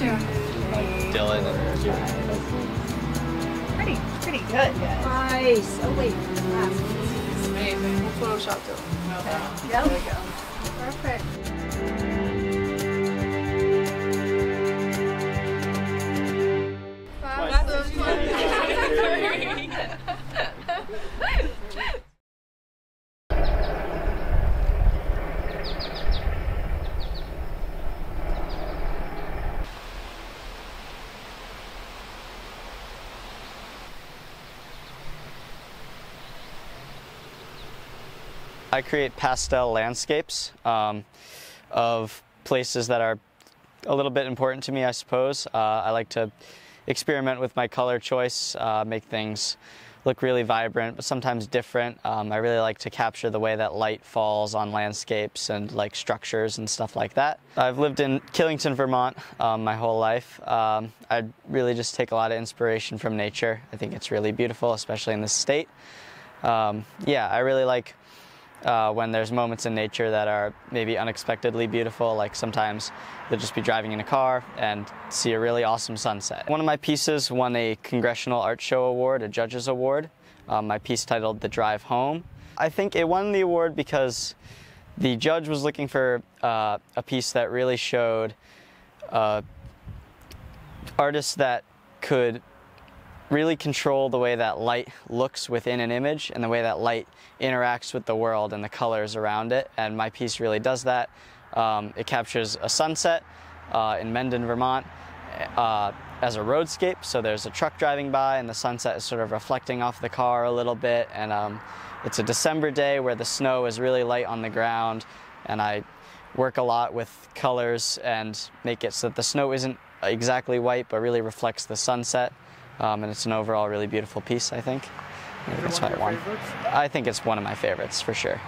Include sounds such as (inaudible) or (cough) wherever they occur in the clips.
you? Dylan and Pretty, pretty good, guys. Nice. Oh wait, last. Amazing. We'll Photoshop it. Okay. There we go. Perfect. I create pastel landscapes um, of places that are a little bit important to me, I suppose. Uh, I like to experiment with my color choice, uh, make things look really vibrant, but sometimes different. Um, I really like to capture the way that light falls on landscapes and like structures and stuff like that. I've lived in Killington, Vermont um, my whole life. Um, I really just take a lot of inspiration from nature. I think it's really beautiful, especially in this state. Um, yeah, I really like uh, when there's moments in nature that are maybe unexpectedly beautiful, like sometimes you'll just be driving in a car and see a really awesome sunset. One of my pieces won a Congressional Art Show Award, a Judges Award, um, my piece titled The Drive Home. I think it won the award because the judge was looking for uh, a piece that really showed uh, artists that could really control the way that light looks within an image and the way that light interacts with the world and the colors around it. And my piece really does that. Um, it captures a sunset uh, in Mendon, Vermont, uh, as a roadscape. So there's a truck driving by, and the sunset is sort of reflecting off the car a little bit. And um, it's a December day where the snow is really light on the ground, and I work a lot with colors and make it so that the snow isn't exactly white, but really reflects the sunset. Um, and it's an overall really beautiful piece, I think. Maybe that's why I won. I think it's one of my favorites for sure.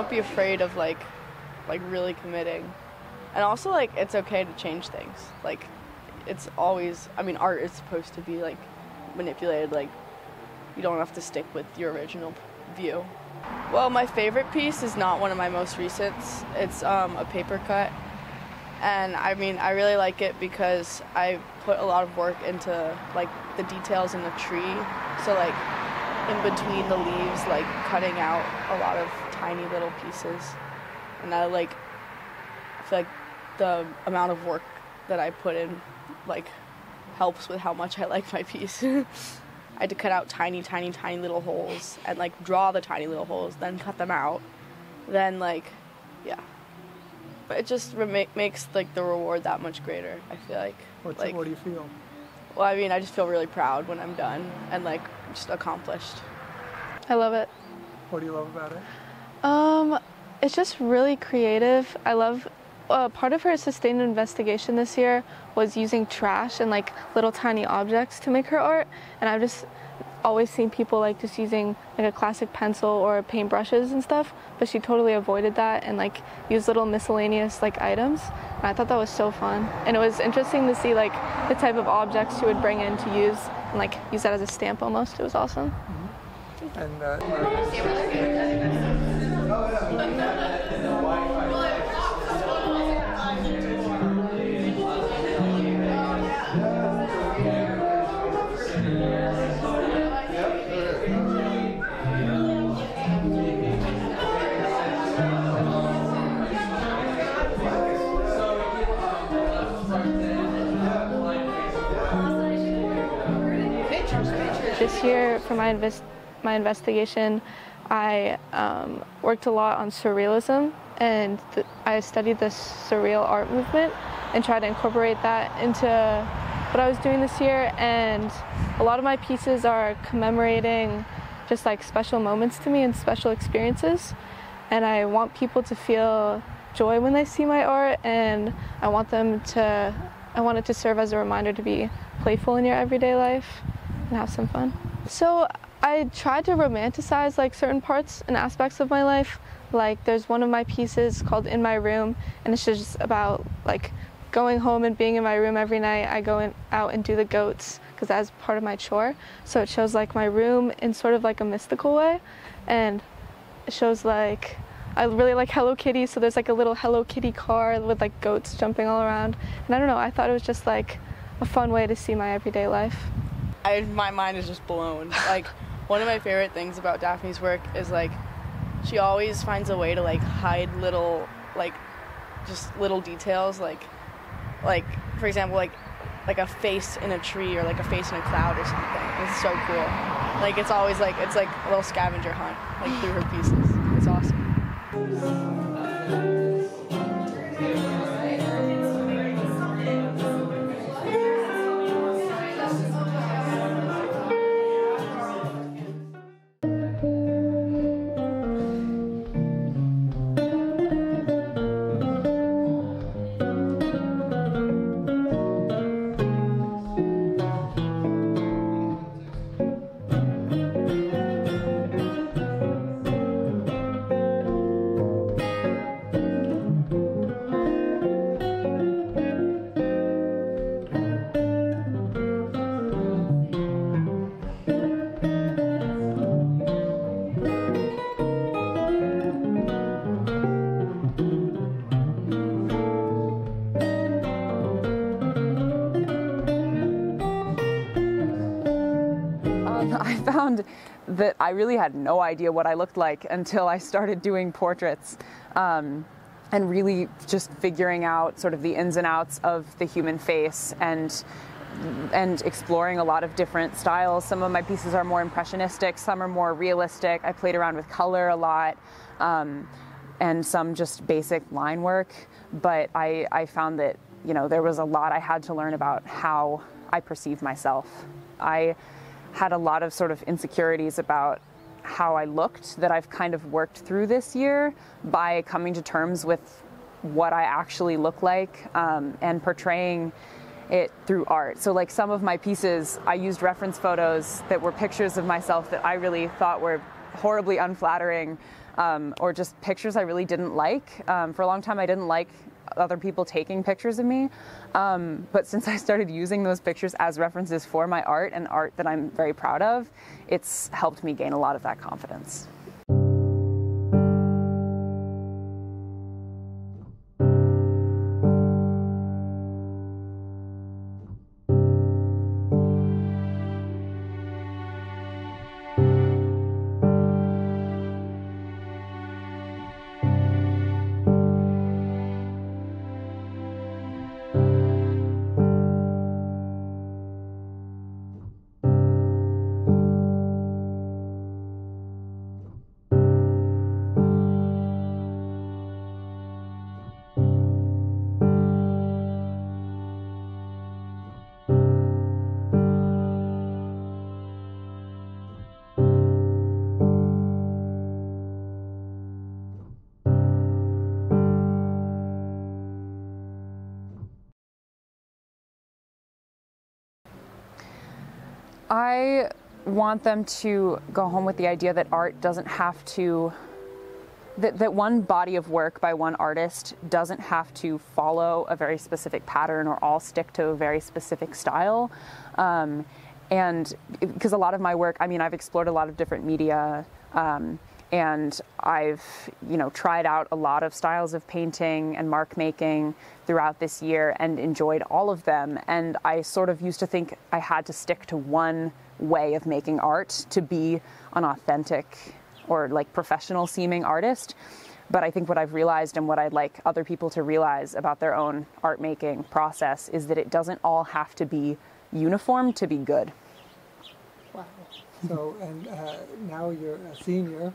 Don't be afraid of like like really committing. And also like it's okay to change things. Like it's always i mean art is supposed to be like manipulated like you don't have to stick with your original view. Well my favorite piece is not one of my most recent. it's um, a paper cut. And i mean i really like it because i put a lot of work into like the details in the tree. So like in between the leaves like cutting out a lot of tiny little pieces and i like i feel like the amount of work that i put in like helps with how much i like my piece (laughs) i had to cut out tiny tiny tiny little holes and like draw the tiny little holes then cut them out then like yeah but it just re- makes like the reward that much greater i feel like What's like what do you feel? well i mean i just feel really proud when i'm done and like just accomplished I love it. What do you love about it? Um, it's just really creative. I love. Uh, part of her sustained investigation this year was using trash and like little tiny objects to make her art, and I've just always seen people like just using like a classic pencil or paintbrushes and stuff, but she totally avoided that and like used little miscellaneous like items. And I thought that was so fun, and it was interesting to see like the type of objects she would bring in to use and like use that as a stamp almost. It was awesome. And uh, this year for my invest my investigation, I um, worked a lot on surrealism and th- I studied the surreal art movement and tried to incorporate that into what I was doing this year. And a lot of my pieces are commemorating just like special moments to me and special experiences. And I want people to feel joy when they see my art, and I want them to, I want it to serve as a reminder to be playful in your everyday life and have some fun. So I tried to romanticize like certain parts and aspects of my life. Like there's one of my pieces called In My Room, and it's just about like going home and being in my room every night. I go in, out and do the goats because that's part of my chore. So it shows like my room in sort of like a mystical way, and it shows like I really like Hello Kitty. So there's like a little Hello Kitty car with like goats jumping all around, and I don't know. I thought it was just like a fun way to see my everyday life. I, my mind is just blown. Like one of my favorite things about Daphne's work is like she always finds a way to like hide little like just little details like like for example like like a face in a tree or like a face in a cloud or something. It's so cool. Like it's always like it's like a little scavenger hunt like through her pieces. I really had no idea what I looked like until I started doing portraits. Um, and really just figuring out sort of the ins and outs of the human face and and exploring a lot of different styles. Some of my pieces are more impressionistic, some are more realistic. I played around with color a lot, um, and some just basic line work. But I, I found that you know there was a lot I had to learn about how I perceive myself. I had a lot of sort of insecurities about how I looked that I've kind of worked through this year by coming to terms with what I actually look like um, and portraying it through art. So, like some of my pieces, I used reference photos that were pictures of myself that I really thought were horribly unflattering um, or just pictures I really didn't like. Um, for a long time, I didn't like other people taking pictures of me. Um, but since I started using those pictures as references for my art and art that I'm very proud of, it's helped me gain a lot of that confidence. I want them to go home with the idea that art doesn't have to that, that one body of work by one artist doesn't have to follow a very specific pattern or all stick to a very specific style. Um, and because a lot of my work, I mean, I've explored a lot of different media. Um, and I've, you know, tried out a lot of styles of painting and mark making throughout this year and enjoyed all of them. And I sort of used to think I had to stick to one way of making art to be an authentic or like professional seeming artist. But I think what I've realized and what I'd like other people to realize about their own art making process is that it doesn't all have to be uniform to be good. Wow. So, and uh, now you're a senior.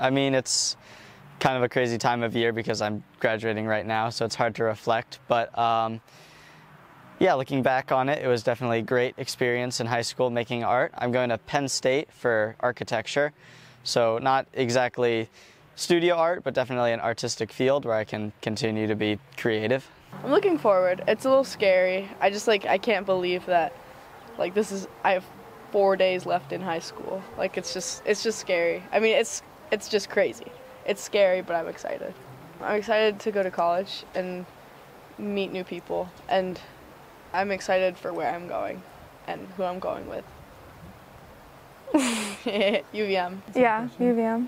I mean, it's kind of a crazy time of year because I'm graduating right now, so it's hard to reflect. But um, yeah, looking back on it, it was definitely a great experience in high school making art. I'm going to Penn State for architecture, so not exactly studio art, but definitely an artistic field where I can continue to be creative. I'm looking forward. It's a little scary. I just like I can't believe that like this is I have 4 days left in high school. Like it's just it's just scary. I mean, it's it's just crazy. It's scary, but I'm excited. I'm excited to go to college and meet new people and I'm excited for where I'm going and who I'm going with. (laughs) UVM. Yeah, UVM.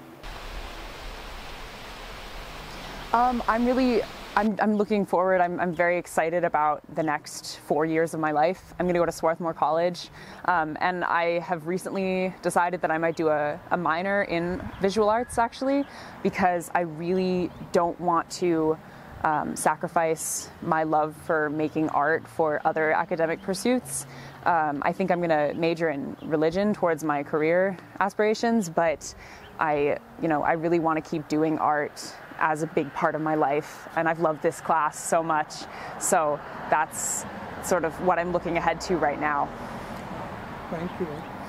Um, I'm really, I'm, I'm looking forward. I'm, I'm very excited about the next four years of my life. I'm going to go to Swarthmore College, um, and I have recently decided that I might do a, a minor in visual arts actually, because I really don't want to um, sacrifice my love for making art for other academic pursuits. Um, I think I'm going to major in religion towards my career aspirations, but I, you know, I really want to keep doing art as a big part of my life, and I've loved this class so much. So that's sort of what I'm looking ahead to right now. Thank you.